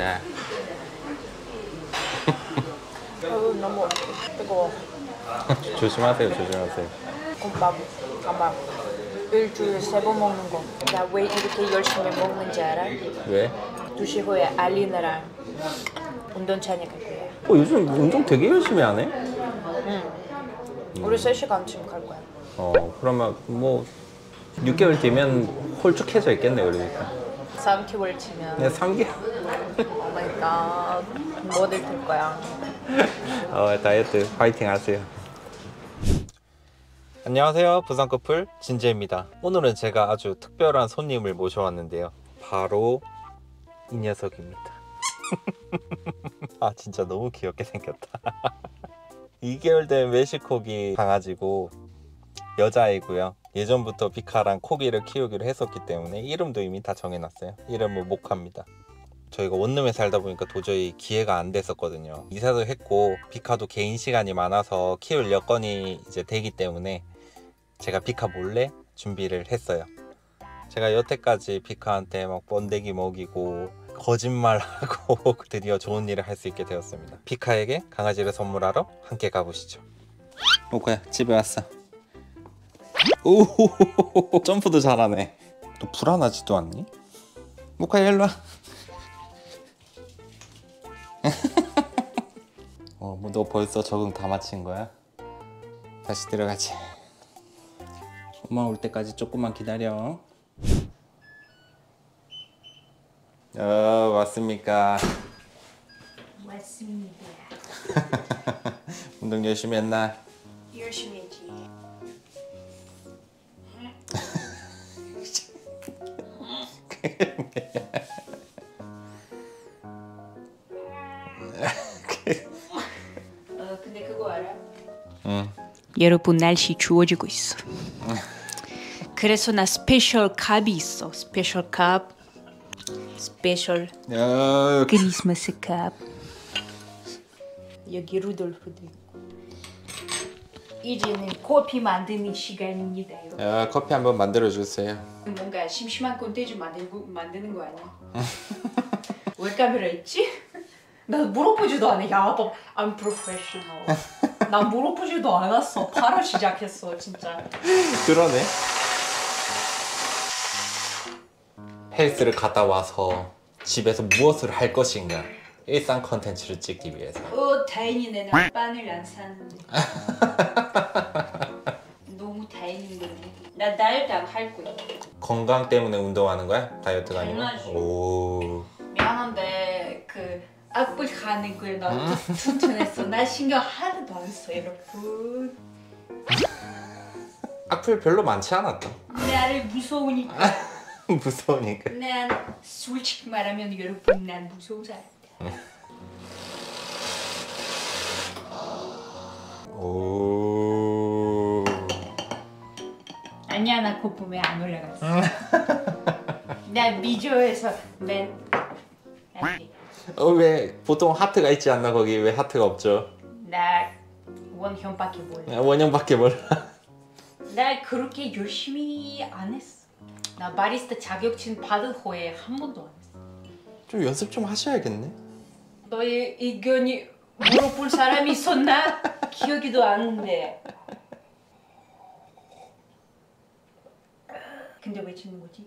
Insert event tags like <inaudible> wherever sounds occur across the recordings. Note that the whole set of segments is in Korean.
네. 어우 너무 뜨거워. 조심하세요, 조심하세요. 국밥 아마 일주일에 세번 먹는 거. 나 왜 이렇게 열심히 먹는지 알아? 왜? 2시 후에 알리느랑 운동 차니 갈 거야. 어, 요즘 운동 되게 열심히 하네? 우리 3시간쯤 갈 거야. 어, 그러면 뭐 6개월 뒤면 홀쭉해져 있겠네, 그러니까. 3개월 치면 그냥 3개월. oh my god 뭐들 될 거야. <laughs> 어, 다이어트 파이팅 하세요. 안녕하세요. 부산 커플 진재입니다. 오늘은 제가 아주 특별한 손님을 모셔왔는데요. 바로 이 녀석입니다. <laughs> 아, 진짜 너무 귀엽게 생겼다. 2개월 된 웰시코기 강아지고 여자아이고요. 예전부터 비카랑 코기를 키우기로 했었기 때문에 이름도 이미 다 정해놨어요. 이름은 모카입니다. 저희가 원룸에 살다 보니까 도저히 기회가 안 됐었거든요. 이사도 했고 비카도 개인 시간이 많아서 키울 여건이 이제 되기 때문에 제가 비카 몰래 준비를 했어요. 제가 여태까지 비카한테 막 번데기 먹이고 거짓말하고 <laughs> 드디어 좋은 일을 할 수 있게 되었습니다. 비카에게 강아지를 선물하러 함께 가보시죠. 모카야 집에 왔어. 오 <laughs> 점프도 잘하네. 너 불안하지도 않니? 모카야 일로 와. <laughs> 어, 뭐 너 벌써 적응 다 마친 거야? 다시 들어가지. 엄마 올 때까지 조금만 기다려. 어, 왔습니까? 맞습니다. <laughs> 운동 열심히 했나? 열심히 했지. 어 근데 그거 알아? 응. 여러분 날씨 추워지고 있어. 그래서 나 special 컵이 있어. special 컵. special 야, 크리스마스 컵. 여기 루돌프도 있고. 이제는 커피 만드는 시간입니다. 여러분. 야, 커피 한번 만들어 주세요. 뭔가 심심한 콘텐츠 만들고 만드는 거 아니야? <laughs> 왜 카메라 있지? <laughs> 나 물어보지도 않아. 야, 너 I'm professional. 나 물어보지도 않았어. 바로 시작했어, 진짜. 그러네. 헬스를 갔다 와서 집에서 무엇을 할 것인가 일상 컨텐츠를 찍기 위해서 어, 다행이네. 나 빵을 안 사는데. <laughs> 너무 다행이네. 나 다이어트 안 할 거야. 건강 때문에 운동하는 거야? 다이어트가 아니고? 당연하지. 오 미안한데 그 악플 가는 거에 나 튼튼했어. 나 신경 하나도 안 써, 여러분. <laughs> 악플 별로 많지 않았다 나를 무서우니까. <laughs> 무서우니까 난 솔직히 말하면 여러분 난 무서운 사람. 오 아니야 나 거품에 안 올라갔어. <laughs> 나 미조에서 맨. 어, 왜 보통 하트가 있지 않나 거기 왜 하트가 없죠? 나 원형밖에 몰라. 아, 원형밖에 몰라 <laughs> 나 그렇게 열심히 안 했어. 나 바리스타 자격증 받은 후에 한 번도 안 했어. 좀 연습 좀 하셔야겠네 너의 의견이 물어볼 사람이 있었나? <laughs> 기억이도 안나는데. 근데 왜 찍는 거지?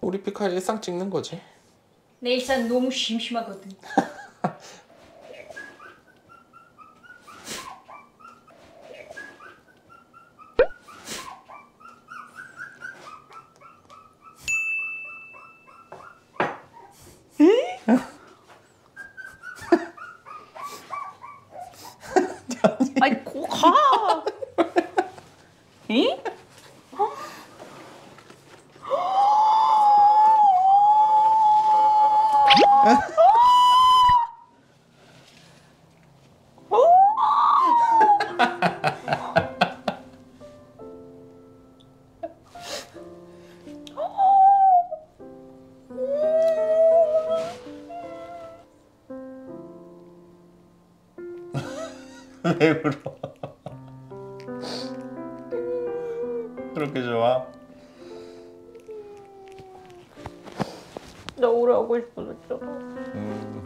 우리 피카 일상 찍는 거지 내 일상 너무 심심하거든. 아니 고 가. <laughs> 응? 왜 울어 그렇게 좋아? 나 오래 하고 싶어졌잖아. 음,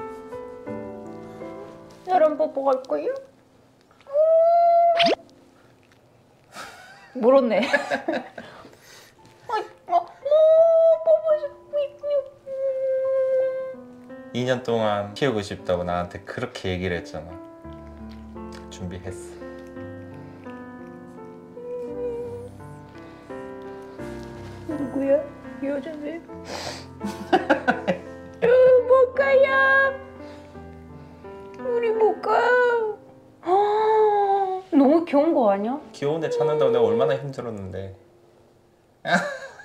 나랑 뽀뽀 갈 거예 요? 물었네. <laughs> 어, 어, 뽀뽀 좀. 2년 동안 키우고 싶다고 나한테 그렇게 얘기를 했잖아. 준비했어. 누구야? 여자네. <laughs> 귀여운 거 아니야? 귀여운데 찾는다고 내가 얼마나 힘들었는데.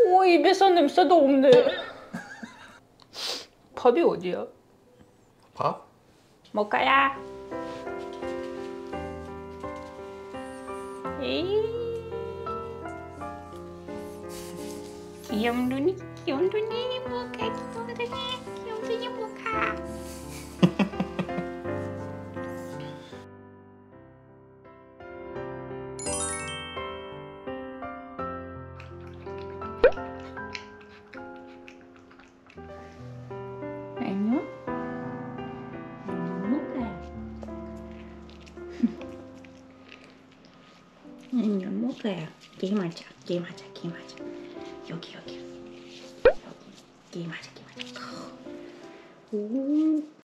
오 입에서 냄새도 없네. <laughs> 밥이 어디야? 밥? 에이. 눈이 귀여운 눈이 뭐가 귀여운 눈이 뭐가 안녕 뭐가 게임하자. 게임하자. 게임하자. 여기 여기. 여기. 게임하자. 게임하자. 오